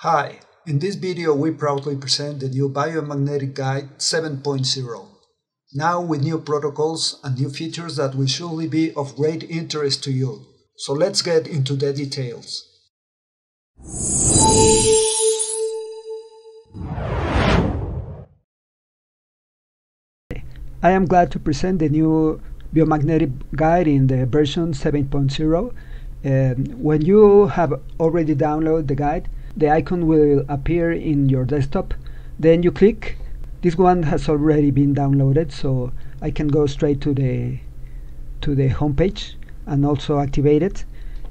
Hi, in this video we proudly present the new Biomagnetic Guide 7.0. Now with new protocols and new features that will surely be of great interest to you. So let's get into the details. I am glad to present the new biomagnetic guide in the version 7.0. Um, when you have already downloaded the guide, the icon will appear in your desktop. Then you click. This one has already been downloaded, so I can go straight to the to the homepage and also activate it.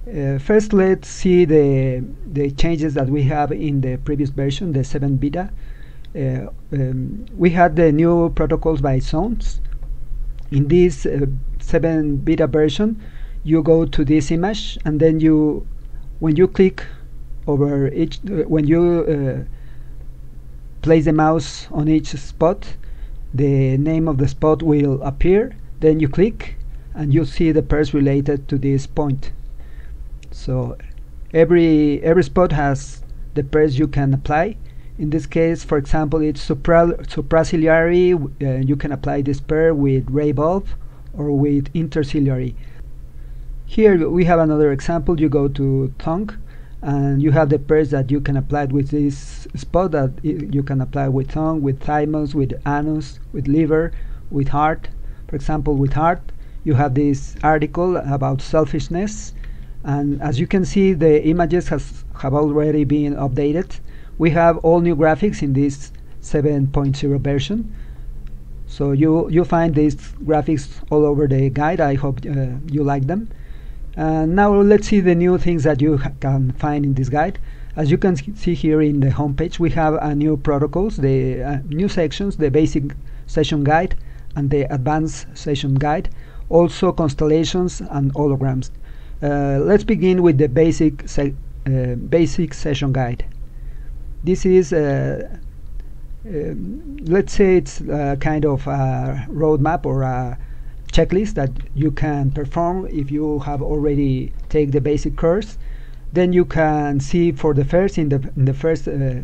Uh, first, let's see the the changes that we have in the previous version, the 7 beta. Uh, um, we had the new protocols by zones. In this uh, 7 beta version, you go to this image and then you, when you click over each, when you uh, place the mouse on each spot, the name of the spot will appear. Then you click and you see the pairs related to this point. So every every spot has the pairs you can apply in this case, for example, it's supra supraciliary. Uh, you can apply this pair with ray bulb or with interciliary. Here we have another example. You go to tongue and you have the pairs that you can apply with this spot that you can apply with tongue, with thymus, with anus, with liver, with heart. For example, with heart, you have this article about selfishness. And as you can see, the images has, have already been updated we have all new graphics in this 7.0 version so you you find these graphics all over the guide I hope uh, you like them and now let's see the new things that you can find in this guide. As you can see here in the homepage we have a new protocols the uh, new sections the basic session guide and the advanced session guide. Also constellations and holograms. Uh, let's begin with the basic se uh, basic session guide. This is uh, um, let's say it's kind of a roadmap or a checklist that you can perform if you have already take the basic course then you can see for the first in the in the first uh,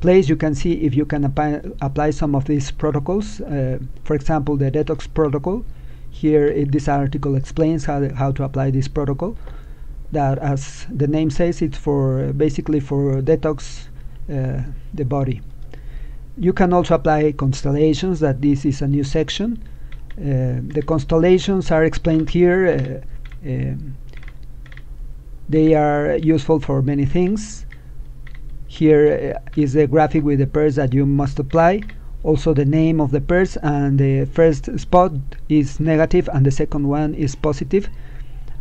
place you can see if you can apply, apply some of these protocols uh, for example the detox protocol here it, this article explains how, how to apply this protocol that as the name says it's for basically for detox uh, the body. You can also apply constellations, that this is a new section. Uh, the constellations are explained here. Uh, um, they are useful for many things. Here uh, is a graphic with the pairs that you must apply. Also the name of the pairs and the first spot is negative and the second one is positive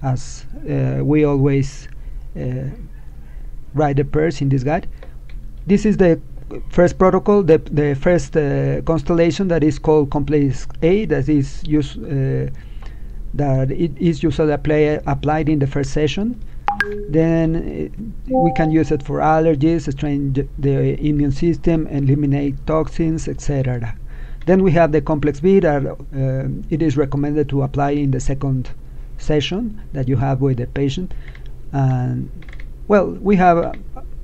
as uh, we always uh, write the pairs in this guide this is the first protocol, the, the first uh, constellation that is called complex A, that is used uh, that it is usually apply, applied in the first session. Then uh, we can use it for allergies, strain the immune system, eliminate toxins, etc. Then we have the complex B that uh, it is recommended to apply in the second session that you have with the patient. And well, we have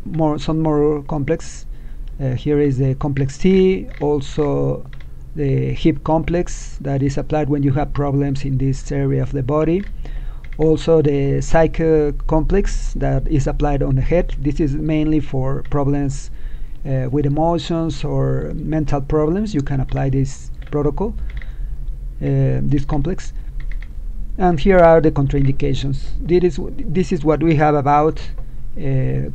more some more complex. Uh, here is the complex T, also the hip complex that is applied when you have problems in this area of the body. Also the psyche complex that is applied on the head. This is mainly for problems uh, with emotions or mental problems. You can apply this protocol, uh, this complex. And here are the contraindications. This is, this is what we have about uh,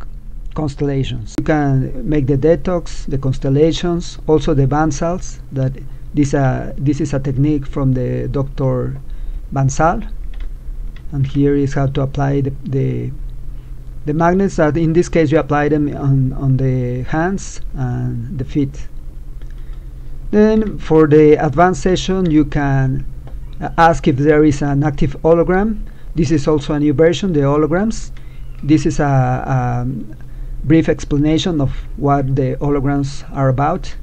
constellations. You can make the detox, the constellations, also the Bansals. That this uh, this is a technique from the Dr. Bansal, and here is how to apply the, the the magnets. That in this case you apply them on on the hands and the feet. Then for the advanced session you can uh, ask if there is an active hologram. This is also a new version, the holograms. This is a, a brief explanation of what the holograms are about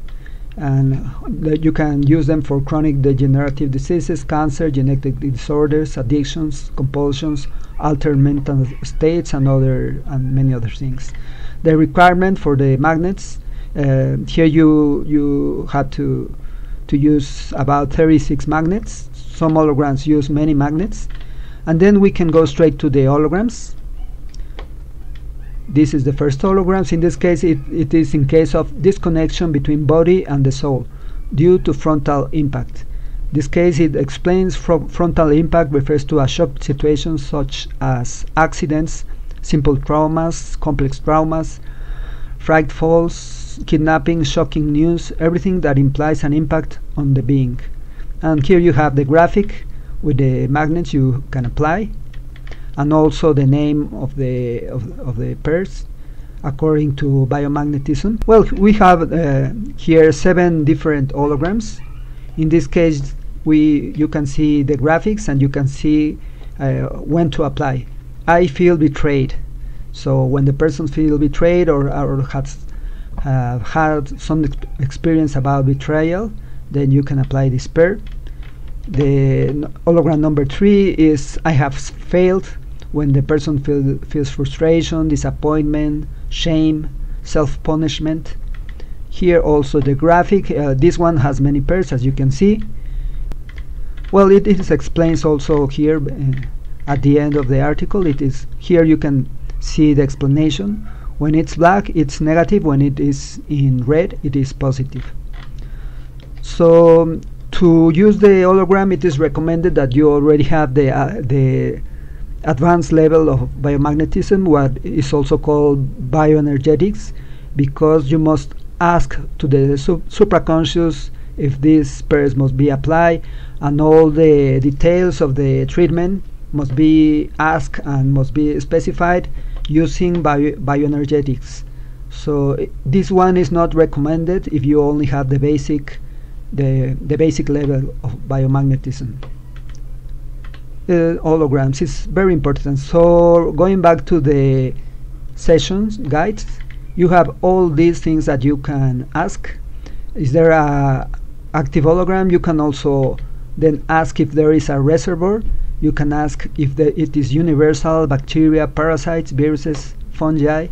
and that you can use them for chronic degenerative diseases, cancer, genetic disorders, addictions, compulsions, altered mental states and other and many other things. The requirement for the magnets uh, here you you have to to use about 36 magnets. Some holograms use many magnets, and then we can go straight to the holograms. This is the first holograms. In this case, it, it is in case of disconnection between body and the soul due to frontal impact. This case it explains fro frontal impact refers to a shock situation such as accidents, simple traumas, complex traumas, fright falls, kidnapping, shocking news, everything that implies an impact on the being. And here you have the graphic with the magnets you can apply and also the name of the of, of the pairs according to biomagnetism. Well, we have uh, here seven different holograms. In this case, we you can see the graphics and you can see uh, when to apply. I feel betrayed. So when the person feels betrayed or, or has uh, had some ex experience about betrayal, then you can apply this pair. The hologram number three is I have failed when the person feel, feels frustration, disappointment, shame, self-punishment. Here also the graphic, uh, this one has many pairs as you can see. Well, it is explains also here uh, at the end of the article. It is here you can see the explanation. When it's black, it's negative. When it is in red, it is positive. So to use the hologram, it is recommended that you already have the uh, the advanced level of biomagnetism, what is also called bioenergetics, because you must ask to the su supraconscious if these pairs must be applied, and all the details of the treatment must be asked and must be specified using bio bioenergetics. So this one is not recommended if you only have the basic the, the basic level of biomagnetism Uh, holograms is very important. So going back to the sessions guides, you have all these things that you can ask. Is there a active hologram? You can also then ask if there is a reservoir. You can ask if the, it is universal, bacteria, parasites, viruses, fungi.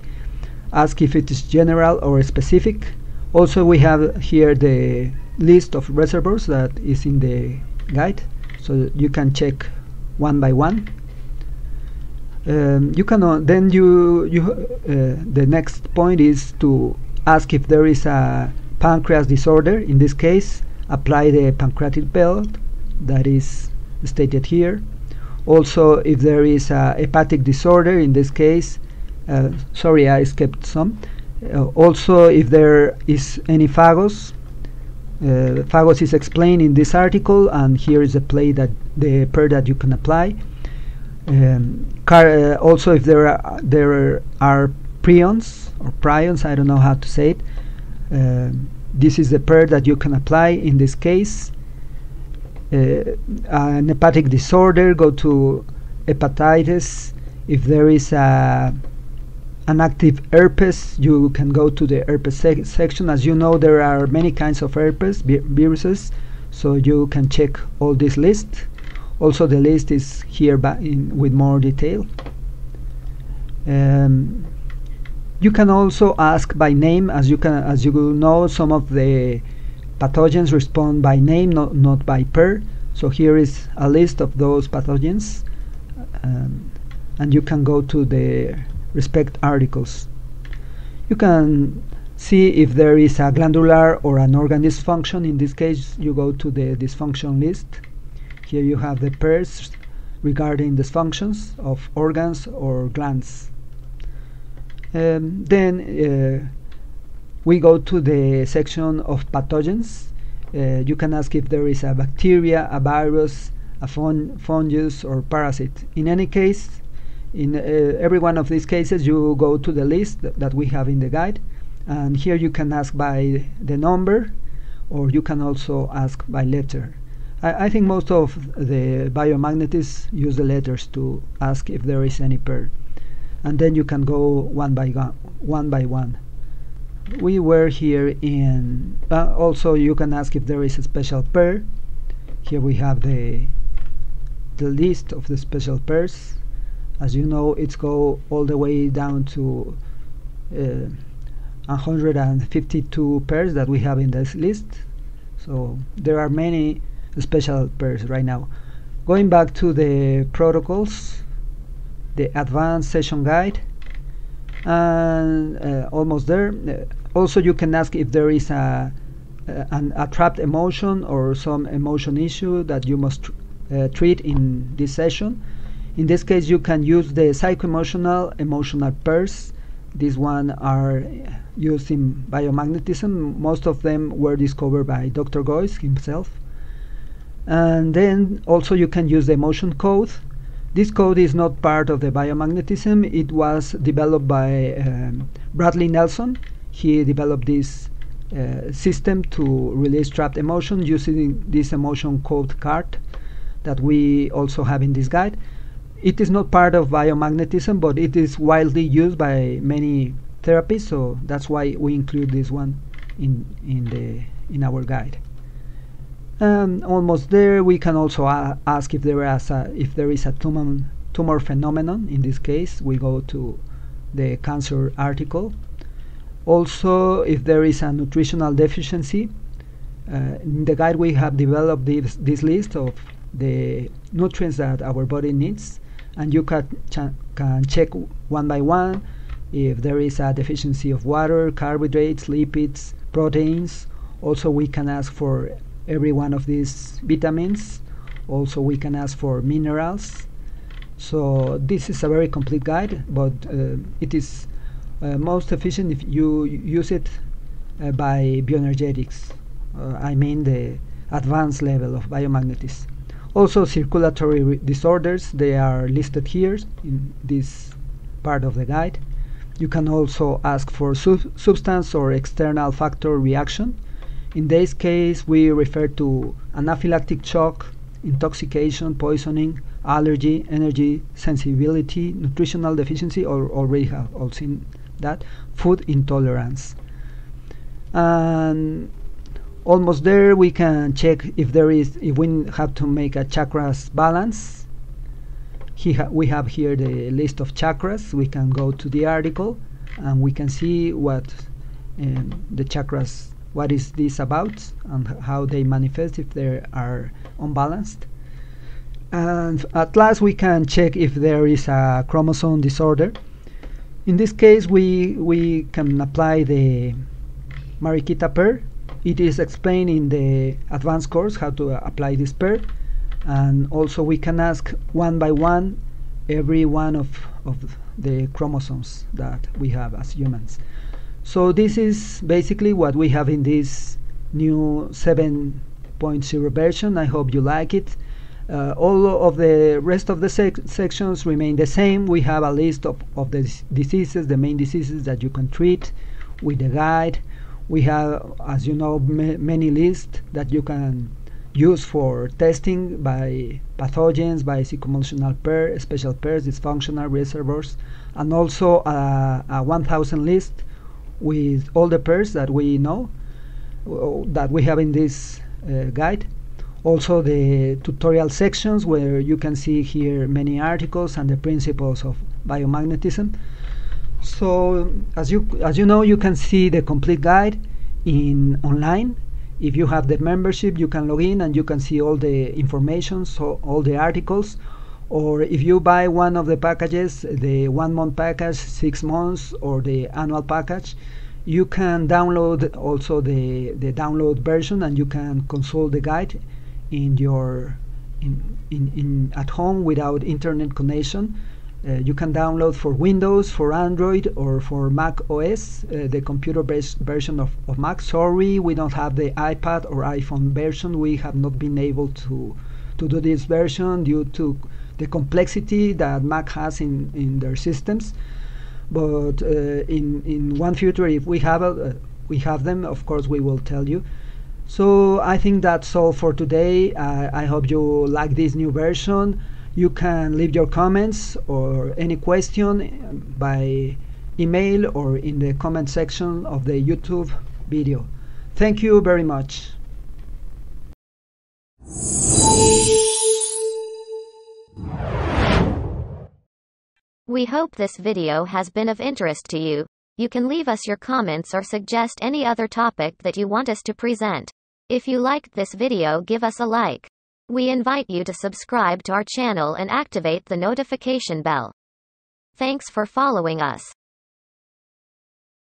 Ask if it is general or specific. Also, we have here the list of reservoirs that is in the guide, so you can check one by one. Um, you can uh, then you you uh, the next point is to ask if there is a pancreas disorder. In this case, apply the pancreatic belt that is stated here. Also, if there is a hepatic disorder, in this case, uh, sorry, I skipped some. Uh, also, if there is any phagos, uh, phagos is explained in this article, and here is a play that the pair that you can apply. Um, uh, also, if there are there are prions or prions, I don't know how to say it. Uh, this is the pair that you can apply in this case. Uh, an hepatic disorder, go to hepatitis. If there is a an active herpes, you can go to the herpes sec section. As you know, there are many kinds of herpes viruses, so you can check all this list also the list is here in, with more detail. Um, you can also ask by name. As you can as you know some of the pathogens respond by name not, not by pair so here is a list of those pathogens. Um, and you can go to the respect articles you can see if there is a glandular or an organ dysfunction in this case you go to the dysfunction list here you have the pairs regarding dysfunctions of organs or glands. Um, then uh, we go to the section of pathogens. Uh, you can ask if there is a bacteria, a virus, a fun fungus, or parasite. In any case, in uh, every one of these cases, you go to the list th that we have in the guide, and here you can ask by the number, or you can also ask by letter. I, I think most of the biomagnetists use the letters to ask if there is any pair. And then you can go one by one. One by one. We were here in. Uh, also, you can ask if there is a special pair. Here we have the the list of the special pairs. As you know, it's go all the way down to uh, 152 pairs that we have in this list. So there are many special pairs right now. Going back to the protocols, the advanced session guide, and uh, almost there. Uh, also, you can ask if there is a, an, a trapped emotion or some emotion issue that you must uh, treat in this session. In this case, you can use the psycho-emotional, emotional pairs. These one are used in biomagnetism. Most of them were discovered by Dr. Goiz himself. And then also you can use the emotion code. This code is not part of the biomagnetism. It was developed by um, Bradley Nelson. He developed this uh, system to release trapped emotion using this emotion code card that we also have in this guide. It is not part of biomagnetism, but it is widely used by many therapies, so that's why we include this one in in the in our guide. Um, almost there, we can also ask if there is a if there is a tumor tumor phenomenon. In this case, we go to the cancer article. Also, if there is a nutritional deficiency, uh, in the guide we have developed this, this list of the nutrients that our body needs, and you can ch can check one by one if there is a deficiency of water, carbohydrates, lipids, proteins. Also, we can ask for every one of these vitamins. Also, we can ask for minerals. So this is a very complete guide, but uh, it is uh, most efficient if you use it uh, by bioenergetics. Uh, I mean the advanced level of biomagnetism. Also, circulatory disorders, they are listed here in this part of the guide. You can also ask for sub substance or external factor reaction. In this case, we refer to anaphylactic shock, intoxication, poisoning, allergy, energy sensibility, nutritional deficiency, or already have all seen that, food intolerance. And almost there, we can check if there is, if we have to make a chakras balance. Ha we have here the list of chakras. We can go to the article and we can see what um, the chakras what is this about and how they manifest if they are unbalanced. And at last we can check if there is a chromosome disorder. In this case we, we can apply the Mariquita pair. It is explained in the advanced course how to uh, apply this pair. And also we can ask one by one every one of, of the chromosomes that we have as humans. So this is basically what we have in this new 7.0 version. I hope you like it. Uh, all of the rest of the sec sections remain the same. We have a list of, of the diseases, the main diseases that you can treat with the guide. We have, as you know, ma many lists that you can use for testing by pathogens, by psychoemotional pair, special pairs, dysfunctional reservoirs, and also uh, a 1000 list with all the pairs that we know that we have in this uh, guide. Also the tutorial sections where you can see here many articles and the principles of biomagnetism so as you as you know you can see the complete guide in online if you have the membership you can log in and you can see all the information so all the articles or if you buy one of the packages, the one month package, six months, or the annual package, you can download also the, the download version and you can consult the guide in your in, in, in at home without internet connection. Uh, you can download for Windows, for Android, or for Mac OS, uh, the computer-based version of, of Mac. Sorry, we don't have the iPad or iPhone version. We have not been able to to do this version due to the complexity that Mac has in, in their systems. But uh, in in one future, if we have a, uh, we have them, of course, we will tell you. So I think that's all for today. I hope you like this new version. You can leave your comments or any question by email or in the comment section of the YouTube video. Thank you very much. We hope this video has been of interest to you. You can leave us your comments or suggest any other topic that you want us to present. If you liked this video give us a like. We invite you to subscribe to our channel and activate the notification bell. Thanks for following us.